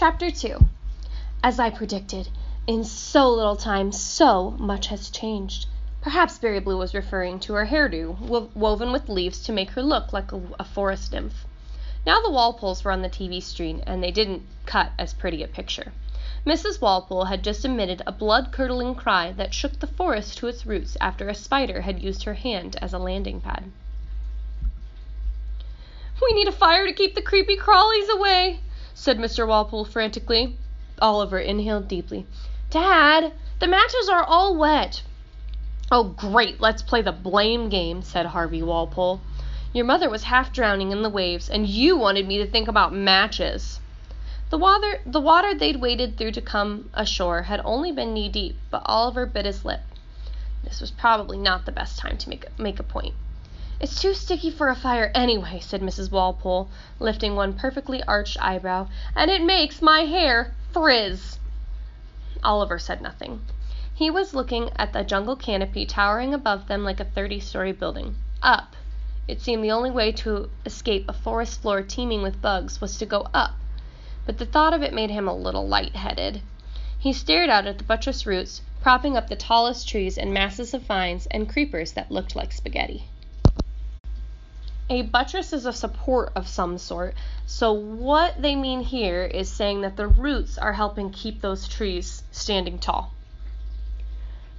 Chapter 2 As I predicted, in so little time so much has changed. Perhaps Berry Blue was referring to her hairdo, wo- woven with leaves to make her look like a, a forest nymph. Now the Walpoles were on the TV screen, and they didn't cut as pretty a picture. Mrs. Walpole had just emitted a blood curdling cry that shook the forest to its roots after a spider had used her hand as a landing pad. We need a fire to keep the creepy crawlies away, said Mr. Walpole frantically. Oliver inhaled deeply. Dad, the matches are all wet. Oh, great, let's play the blame game, said Harvey Walpole. Your mother was half drowning in the waves, and you wanted me to think about matches. The water, the water they'd waded through to come ashore had only been knee deep, but Oliver bit his lip. This was probably not the best time to make make a point. It's too sticky for a fire anyway, said Mrs. Walpole, lifting one perfectly arched eyebrow, and it makes my hair frizz. Oliver said nothing. He was looking at the jungle canopy towering above them like a thirty story building. Up. It seemed the only way to escape a forest floor teeming with bugs was to go up but the thought of it made him a little light-headed. He stared out at the buttress roots, propping up the tallest trees and masses of vines and creepers that looked like spaghetti. A buttress is a support of some sort, so what they mean here is saying that the roots are helping keep those trees standing tall.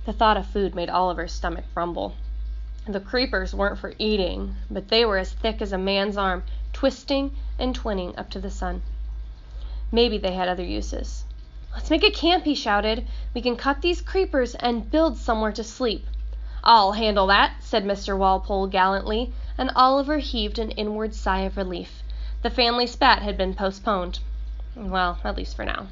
The thought of food made Oliver's stomach rumble. The creepers weren't for eating, but they were as thick as a man's arm, twisting and twining up to the sun. Maybe they had other uses. Let's make a camp, he shouted. We can cut these creepers and build somewhere to sleep. I'll handle that, said Mr. Walpole gallantly, and Oliver heaved an inward sigh of relief. The family spat had been postponed. Well, at least for now.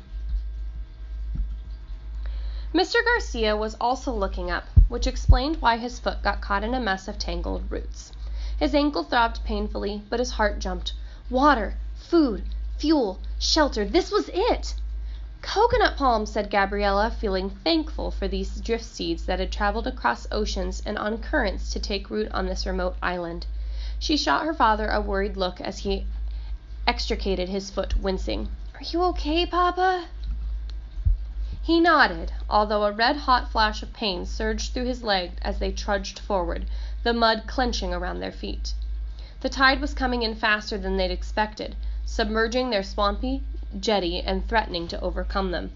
Mr. Garcia was also looking up, which explained why his foot got caught in a mess of tangled roots. His ankle throbbed painfully, but his heart jumped. Water! Food! fuel, shelter. This was it! Coconut palms, said Gabriella, feeling thankful for these drift seeds that had traveled across oceans and on currents to take root on this remote island. She shot her father a worried look as he extricated his foot, wincing. Are you okay, Papa? He nodded, although a red hot flash of pain surged through his leg as they trudged forward, the mud clenching around their feet. The tide was coming in faster than they'd expected, submerging their swampy jetty and threatening to overcome them.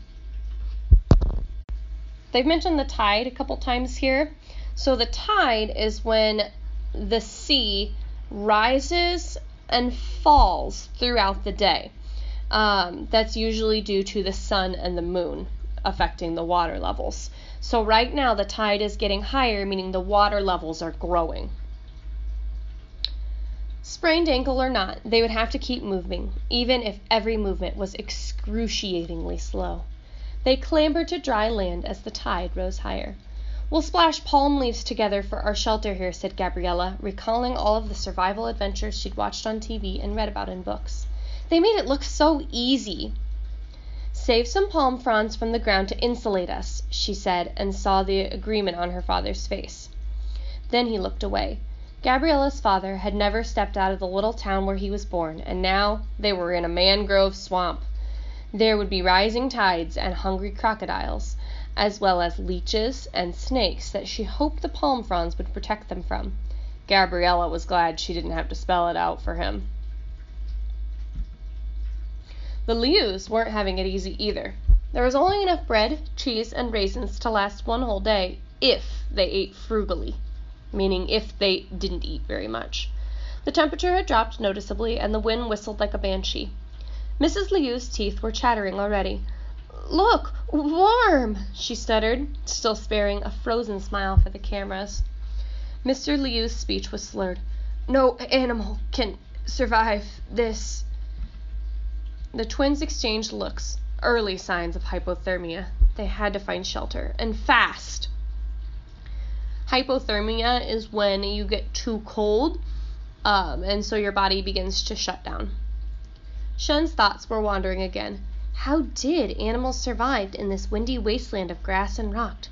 They've mentioned the tide a couple times here. So the tide is when the sea rises and falls throughout the day. Um, that's usually due to the sun and the moon affecting the water levels. So right now the tide is getting higher, meaning the water levels are growing. Sprained ankle or not, they would have to keep moving, even if every movement was excruciatingly slow. They clambered to dry land as the tide rose higher. We'll splash palm leaves together for our shelter here, said Gabriella, recalling all of the survival adventures she'd watched on TV and read about in books. They made it look so easy. Save some palm fronds from the ground to insulate us, she said, and saw the agreement on her father's face. Then he looked away. Gabriella's father had never stepped out of the little town where he was born, and now they were in a mangrove swamp. There would be rising tides and hungry crocodiles, as well as leeches and snakes that she hoped the palm fronds would protect them from. Gabriella was glad she didn't have to spell it out for him. The Lius weren't having it easy either. There was only enough bread, cheese, and raisins to last one whole day if they ate frugally meaning if they didn't eat very much. The temperature had dropped noticeably, and the wind whistled like a banshee. Mrs. Liu's teeth were chattering already. Look, warm, she stuttered, still sparing a frozen smile for the cameras. Mr. Liu's speech was slurred. No animal can survive this. The twins exchanged looks, early signs of hypothermia. They had to find shelter, and fast. Hypothermia is when you get too cold, um, and so your body begins to shut down. Shen's thoughts were wandering again. How did animals survive in this windy wasteland of grass and rock?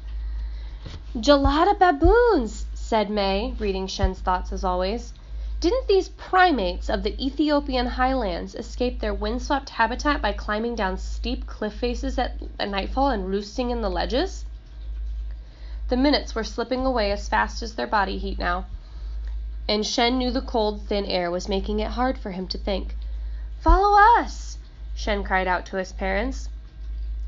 Gelada baboons, said May, reading Shen's thoughts as always. Didn't these primates of the Ethiopian highlands escape their windswept habitat by climbing down steep cliff faces at, at nightfall and roosting in the ledges? The minutes were slipping away as fast as their body heat now, and Shen knew the cold, thin air was making it hard for him to think. Follow us! Shen cried out to his parents.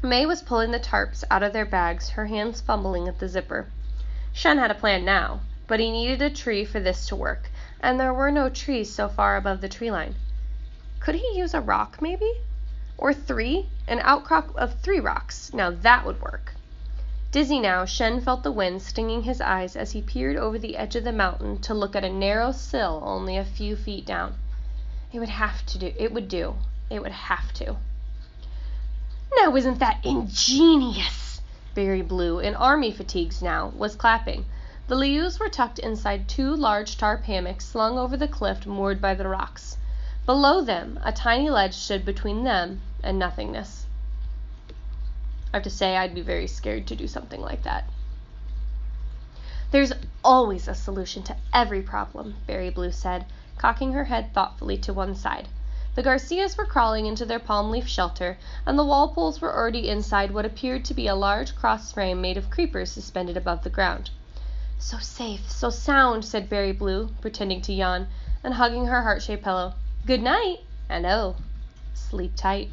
May was pulling the tarps out of their bags, her hands fumbling at the zipper. Shen had a plan now, but he needed a tree for this to work, and there were no trees so far above the tree line. Could he use a rock, maybe? Or three? An outcrop of three rocks. Now that would work. Dizzy now, Shen felt the wind stinging his eyes as he peered over the edge of the mountain to look at a narrow sill only a few feet down. It would have to do. It would do. It would have to. Now isn't that ingenious? Barry Blue, in army fatigues now, was clapping. The Lius were tucked inside two large tarp hammocks slung over the cliff moored by the rocks. Below them, a tiny ledge stood between them and nothingness. I have to say, I'd be very scared to do something like that. There's always a solution to every problem, Barry Blue said, cocking her head thoughtfully to one side. The Garcias were crawling into their palm leaf shelter, and the Walpoles were already inside what appeared to be a large cross frame made of creepers suspended above the ground. So safe, so sound, said Barry Blue, pretending to yawn, and hugging her heart shaped pillow. Good night, and oh, sleep tight.